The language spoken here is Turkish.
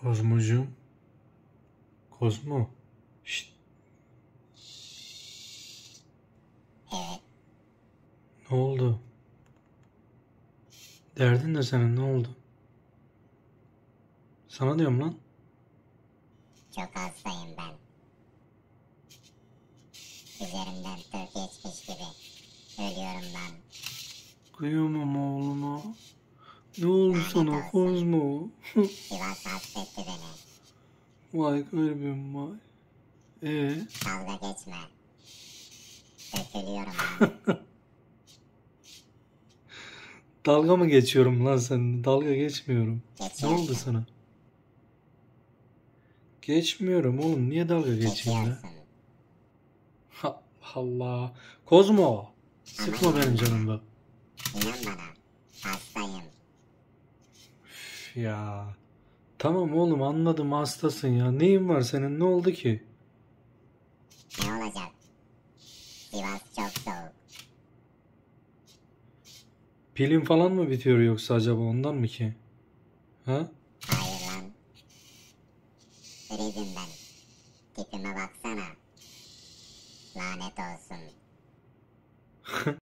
Kozmocuğum. Kozmo. Şşt, Evet. ne oldu? Derdin ne senin ne oldu? Sana diyorum lan. Çok hastayım ben. Üzerimden tır geçmiş gibi. Ölüyorum ben. Kıyamam oğluma. Ne oldu sana Kozmo? Beni. vay kalbim vay. Ee, Dalga geçme. Dökülüyorum ben. dalga mı geçiyorum lan sen? Dalga geçmiyorum. Ne Geçiyorsun. oldu sana? Geçmiyorum oğlum. Niye dalga geçeyim ya? Ha, Allah. Kozmo. Sıkma benim canım bak. İnan bana. Hastayım. Üf Ya. Tamam oğlum anladım hastasın ya. Neyin var senin? Ne oldu ki? Ne olacak? Sivas çok soğuk. Pilin falan mı bitiyor yoksa acaba ondan mı ki? Ha? Hayır lan. Freezim ben. Tipime baksana. Lanet olsun.